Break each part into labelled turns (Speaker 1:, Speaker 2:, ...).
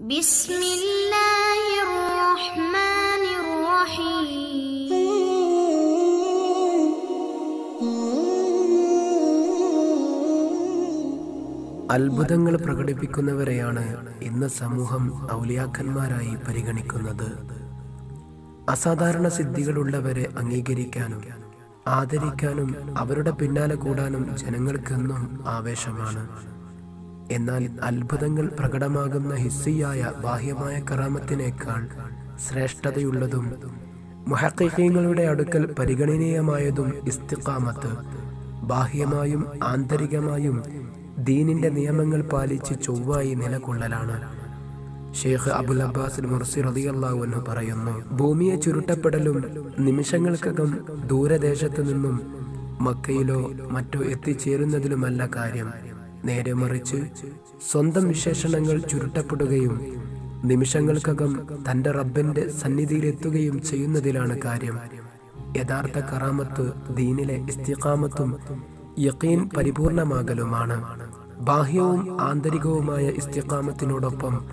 Speaker 1: بسم الله الرحمن الرحيم
Speaker 2: അത്ഭുതങ്ങൾ പ്രകടിപ്പിക്കുന്നവരെയാണ് ഇന്ന് സമൂഹം ഔലിയാക്കന്മാരായി പരിഗണിക്കുന്നത് അസാധാരണ സിദ്ധികളുള്ളവരെ അംഗീകരിക്കാനും ആദരിക്കാനും അവരുടെ പിന്നാലെ കൂടാനും ജനങ്ങൾക്കെന്നും ആവേശമാണ് എന്നാൽ അത്ഭുതങ്ങൾ പ്രകടമാകുന്ന ഹിസ്സിയായ ബാഹ്യമായ കറാമത്തിനേക്കാൾ ശ്രേഷ്ഠതയുള്ളതും മുഹക്കീങ്ങളുടെ അടുക്കൽ പരിഗണനീയമായതും ഇസ്തിഖാമത്ത് ബാഹ്യമായും ആന്തരികമായും ദീനിന്റെ നിയമങ്ങൾ പാലിച്ച് ചൊവ്വായി നിലകൊള്ളലാണ്. ഷെയ്ഖ് അബുൽ അബ്ബാസ് മുർസി അൻഹു പറയുന്നു ഭൂമിയെ ചുരുട്ടപ്പെടലും നിമിഷങ്ങൾക്കകം ദൂരദേശത്തു നിന്നും മക്കയിലോ മറ്റോ എത്തിച്ചേരുന്നതിലുമല്ല കാര്യം. നേരെ മറിച്ച് സ്വന്തം വിശേഷണങ്ങൾ ചുരുട്ടപ്പെടുകയും നിമിഷങ്ങൾക്കകം തന്റെ റബ്ബിന്റെ സന്നിധിയിലെത്തുകയും ചെയ്യുന്നതിലാണ് കാര്യം. യഥാർത്ഥ കറാമത്ത് ദീനിലെ ഇസ്തിഖാമത്തും യക്കീൻ പരിപൂർണമാകലുമാണ്. ബാഹ്യവും ആന്തരികവുമായ ഇസ്തിഖാമത്തിനോടൊപ്പം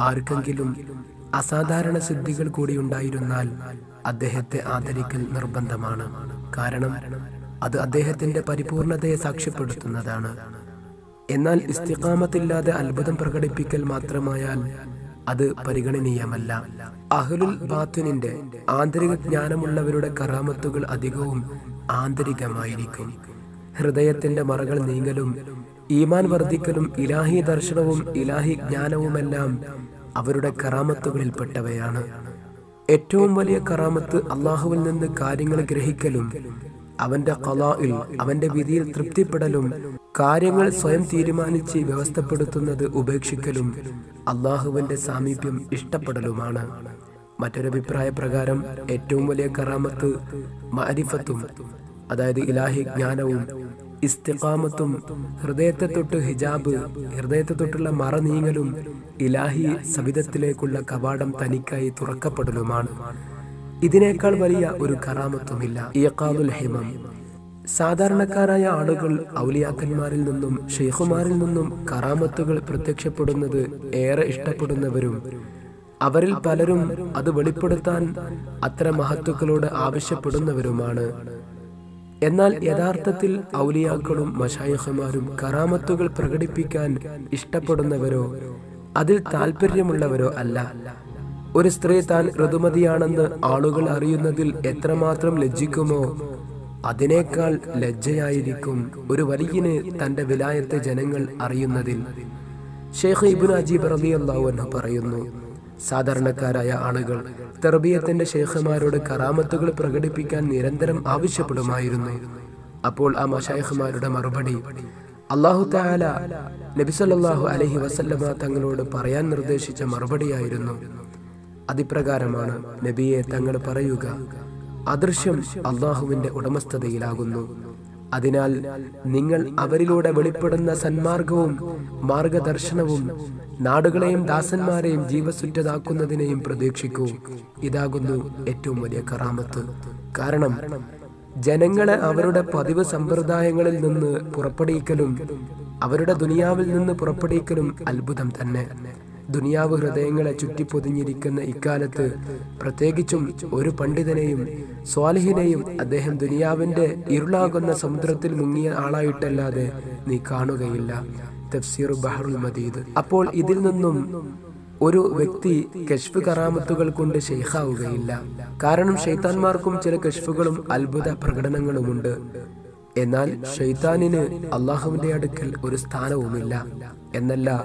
Speaker 2: ആർക്കെങ്കിലും അസാധാരണ സിദ്ധികൾ കൂടി ഉണ്ടായിരുന്നാൽ അദ്ദേഹത്തെ ആദരിക്കൽ നിർബന്ധമാണ്. കാരണം അത് അദ്ദേഹത്തിന്റെ പരിപൂർണതയെ സാക്ഷ്യപ്പെടുത്തുന്നതാണ്. എന്നാൽ ഇസ്തിഖാമത്തില്ലാതെ അത്ഭുതം പ്രകടിപ്പിക്കൽ മാത്രമായാൽ അത് പരിഗണനീയമല്ല. അഹ്ലുൽ ബാത്തുനിന്റെ ആന്തരിക ജ്ഞാനമുള്ളവരുടെ കറാമത്തുകൾ അധികവും ആന്തരികമായിരിക്കും. ഹൃദയത്തിന്റെ മറകൾ നീങ്ങലും ഈമാൻ വർദ്ധിക്കലും ഇലാഹി ദർശനവും ഇലാഹി ജ്ഞാനവുമെല്ലാം അവരുടെ കറാമത്തുകളിൽപ്പെട്ടവയാണ്. ഏറ്റവും വലിയ കറാമത്ത് അള്ളാഹുവിൽ നിന്ന് കാര്യങ്ങൾ ഗ്രഹിക്കലും അവന്റെ കലായിൽ അവന്റെ വിധിയിൽ തൃപ്തിപ്പെടലും കാര്യങ്ങൾ സ്വയം തീരുമാനിച്ച് വ്യവസ്ഥപ്പെടുത്തുന്നത് ഉപേക്ഷിക്കലും അള്ളാഹുവിന്റെ സാമീപ്യം ഇഷ്ടപ്പെടലുമാണ്. മറ്റൊരു അഭിപ്രായ പ്രകാരം ഏറ്റവും വലിയ കറാമത്ത് മാരിഫത്തും അതായത് ഇലാഹി ജ്ഞാനവും ഇസ്തിഫാമത്തും ഹൃദയത്തെ തൊട്ട് ഹിജാബ് ഹൃദയത്തെ തൊട്ടുള്ള മറ നീങ്ങലും ഇലാഹി സവിധത്തിലേക്കുള്ള കവാടം തനിക്കായി തുറക്കപ്പെടലുമാണ്. ഇതിനേക്കാൾ വലിയ ഒരു കറാമത്വമില്ല. ഇയക്കാദുൽ ഹിമം. സാധാരണക്കാരായ ആളുകൾ ഔലിയാക്കന്മാരിൽ നിന്നും ഷെയ്ഖുമാരിൽ നിന്നും കറാമത്തുകൾ പ്രത്യക്ഷപ്പെടുന്നത് ഏറെ ഇഷ്ടപ്പെടുന്നവരും അവരിൽ പലരും അത് വെളിപ്പെടുത്താൻ അത്തരം മഹത്തുക്കളോട് ആവശ്യപ്പെടുന്നവരുമാണ്. എന്നാൽ യഥാർത്ഥത്തിൽ ഔലിയാക്കളും മഷായഹമാരും കറാമത്തുകൾ പ്രകടിപ്പിക്കാൻ ഇഷ്ടപ്പെടുന്നവരോ അതിൽ താല്പര്യമുള്ളവരോ അല്ല. ഒരു സ്ത്രീ താൻ ഋതുമതിയാണെന്ന് ആളുകൾ അറിയുന്നതിൽ എത്രമാത്രം ലജ്ജിക്കുമോ അതിനേക്കാൾ ലജ്ജയായിരിക്കും ഒരു വലിയന് തന്റെ വിലായത്തെ ജനങ്ങൾ അറിയുന്നതിൽ. ഷെയ്ഖ് ഇബുൻ അജീബ് റബി അള്ളാഹു എന്ന് പറയുന്നു സാധാരണക്കാരായ ആളുകൾ തെർബിയത്തിന്റെ ഷെയ്ഖുമാരോട് കറാമത്തുകൾ പ്രകടിപ്പിക്കാൻ നിരന്തരം ആവശ്യപ്പെടുമായിരുന്നു. അപ്പോൾ ആ മഷായഖുമാരുടെ മറുപടി അള്ളാഹു താല നബിസല്ലാഹു അലഹി വസല്ലമ തങ്ങളോട് പറയാൻ നിർദ്ദേശിച്ച മറുപടിയായിരുന്നു. അതിപ്രകാരമാണ് നബിയെ തങ്ങൾ പറയുക. അദൃശ്യം അള്ളാഹുവിന്റെ ഉടമസ്ഥതയിലാകുന്നു. അതിനാൽ നിങ്ങൾ അവരിലൂടെ വെളിപ്പെടുന്ന സന്മാർഗവും മാർഗദർശനവും നാടുകളെയും ദാസന്മാരെയും ജീവസുറ്റതാക്കുന്നതിനെയും പ്രതീക്ഷിക്കൂ. ഇതാകുന്നു ഏറ്റവും വലിയ കറാമത്ത്. കാരണം ജനങ്ങളെ അവരുടെ പതിവ് സമ്പ്രദായങ്ങളിൽ നിന്ന് പുറപ്പെടുവിക്കലും അവരുടെ ദുനിയാവിൽ നിന്ന് പുറപ്പെടുവിക്കലും അത്ഭുതം തന്നെ. ദുനിയാവ് ഹൃദയങ്ങളെ ചുറ്റിപ്പൊതിഞ്ഞിരിക്കുന്ന ഇക്കാലത്ത് പ്രത്യേകിച്ചും ഒരു പണ്ഡിതനെയും സ്വാലിഹിനെയും അദ്ദേഹം ദുനിയാവിന്റെ ഇരുളാകുന്ന സമുദ്രത്തിൽ മുങ്ങിയ ആളായിട്ടല്ലാതെ നീ കാണുകയില്ല. തഫ്സീർ ബഹറുൽ മദീദ്. അപ്പോൾ ഇതിൽ നിന്നും ഒരു വ്യക്തി കശ്ഫ് കറാമത്തുകൾ കൊണ്ട് ഷെയ്ഖാവുകയില്ല കാരണം ഷെയ്ത്താൻമാർക്കും ചില കശ്ഫുകളും അത്ഭുത പ്രകടനങ്ങളുമുണ്ട്. എന്നാൽ ഷെയ്ത്താനിന് അള്ളാഹുവിന്റെ അടുക്കൽ ഒരു സ്ഥാനവുമില്ല. എന്നല്ല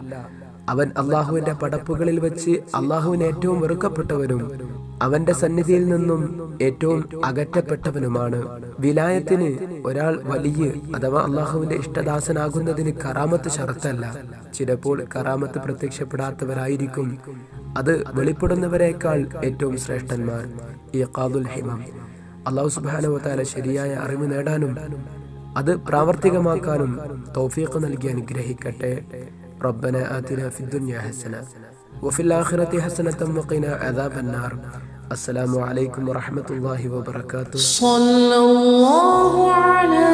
Speaker 2: അവൻ അള്ളാഹുവിന്റെ പടപ്പുകളിൽ വെച്ച് അള്ളാഹുവിന് ഏറ്റവും വെറുക്കപ്പെട്ടവനും അവന്റെ സന്നിധിയിൽ നിന്നും ഏറ്റവും അകറ്റപ്പെട്ടവനുമാണ്. വിലായത്തിന് ഒരാൾ വലിയ അഥവാ അള്ളാഹുവിന്റെ ഇഷ്ടദാസനാകുന്നതിന് കറാമത്ത് ഷറത്തല്ല. ചിലപ്പോൾ കറാമത്ത് പ്രത്യക്ഷപ്പെടാത്തവരായിരിക്കും. അത് വെളിപ്പെടുന്നവരെക്കാൾ ഏറ്റവും ശ്രേഷ്ഠന്മാർ. ഈ കാതുൽ ഹിമം. അള്ളാഹു സുബാനുവത്താല ശരിയായ അറിവ് നേടാനും അത് പ്രാവർത്തികമാക്കാനും തൗഫീഖ് നൽകി അനുഗ്രഹിക്കട്ടെ. ربنا آتنا في الدنيا حسنة وفي الآخرة حسنة وقنا عذاب النار. السلام عليكم ورحمة الله وبركاته.
Speaker 3: صلى الله على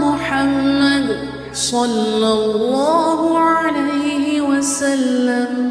Speaker 3: محمد. صلى الله عليه وسلم.